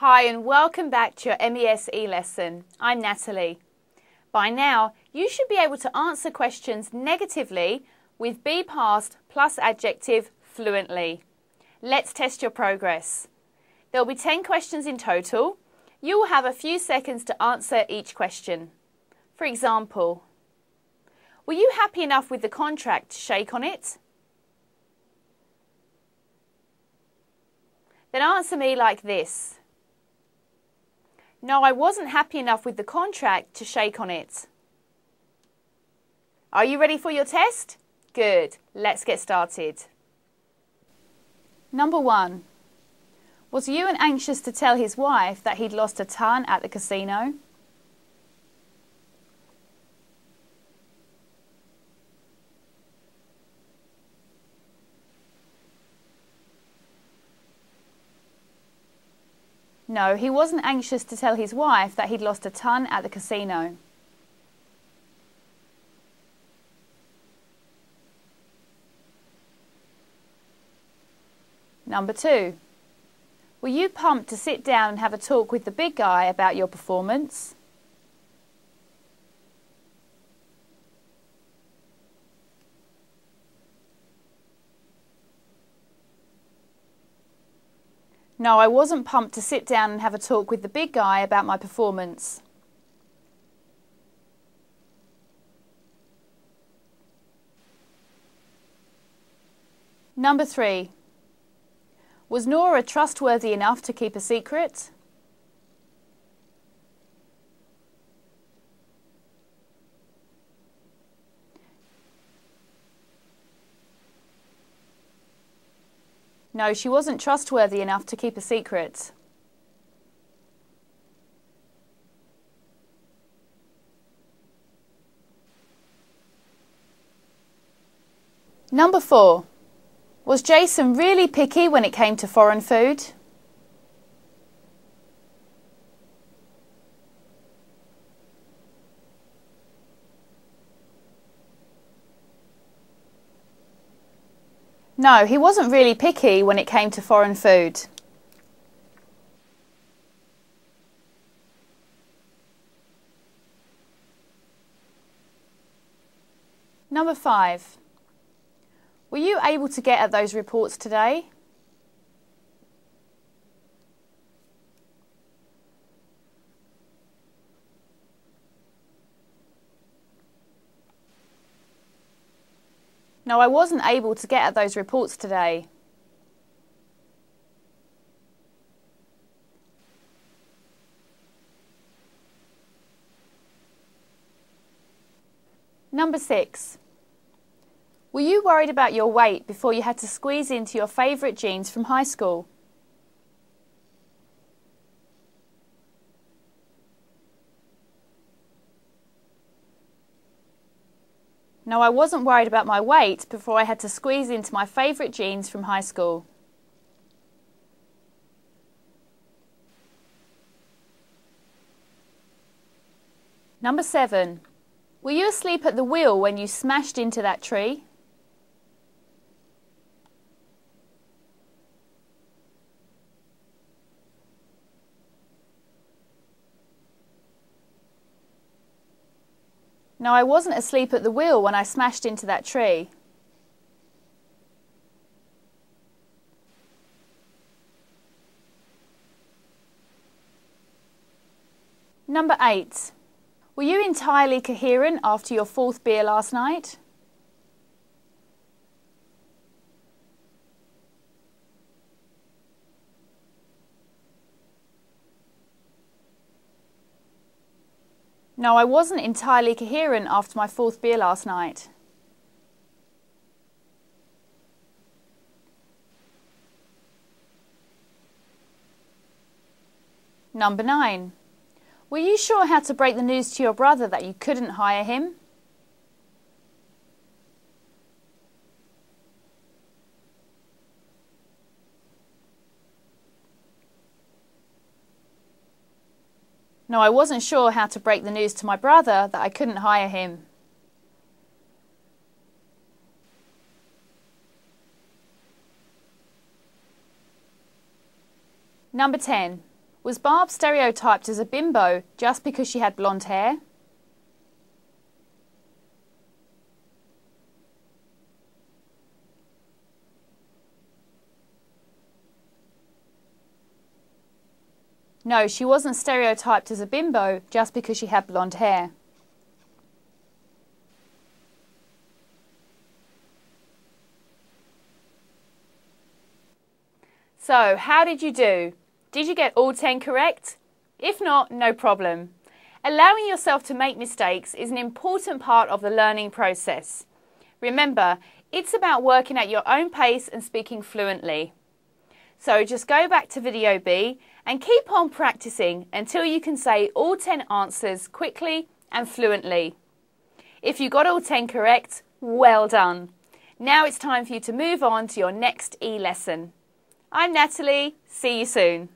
Hi and welcome back to your MES e-lesson. I'm Natalie. By now, you should be able to answer questions negatively with be past plus adjective fluently. Let's test your progress. There will be 10 questions in total. You will have a few seconds to answer each question. For example, were you happy enough with the contract to shake on it? Then answer me like this. No, I wasn't happy enough with the contract to shake on it. Are you ready for your test? Good. Let's get started. Number one. Was Ewan anxious to tell his wife that he'd lost a ton at the casino? No, he wasn't anxious to tell his wife that he'd lost a ton at the casino. Number two. Were you pumped to sit down and have a talk with the big guy about your performance? No, I wasn't pumped to sit down and have a talk with the big guy about my performance. Number three. Was Nora trustworthy enough to keep a secret? No, she wasn't trustworthy enough to keep a secret. Number four. Was Jason really picky when it came to foreign food? No, he wasn't really picky when it came to foreign food. Number five. Were you able to get at those reports today? No, I wasn't able to get at those reports today. Number six. Were you worried about your weight before you had to squeeze into your favourite jeans from high school? No, I wasn't worried about my weight before I had to squeeze into my favourite jeans from high school. Number seven. Were you asleep at the wheel when you smashed into that tree? No, I wasn't asleep at the wheel when I smashed into that tree. Number eight. Were you entirely coherent after your fourth beer last night? No, I wasn't entirely coherent after my fourth beer last night. Number 9. Were you sure how to break the news to your brother that you couldn't hire him? No, I wasn't sure how to break the news to my brother that I couldn't hire him. Number 10. Was Barb stereotyped as a bimbo just because she had blonde hair? No, she wasn't stereotyped as a bimbo just because she had blonde hair. So, how did you do? Did you get all 10 correct? If not, no problem. Allowing yourself to make mistakes is an important part of the learning process. Remember, it's about working at your own pace and speaking fluently. So just go back to video B and keep on practicing until you can say all 10 answers quickly and fluently. If you got all 10 correct, well done. Now it's time for you to move on to your next e-lesson. I'm Natalie. See you soon.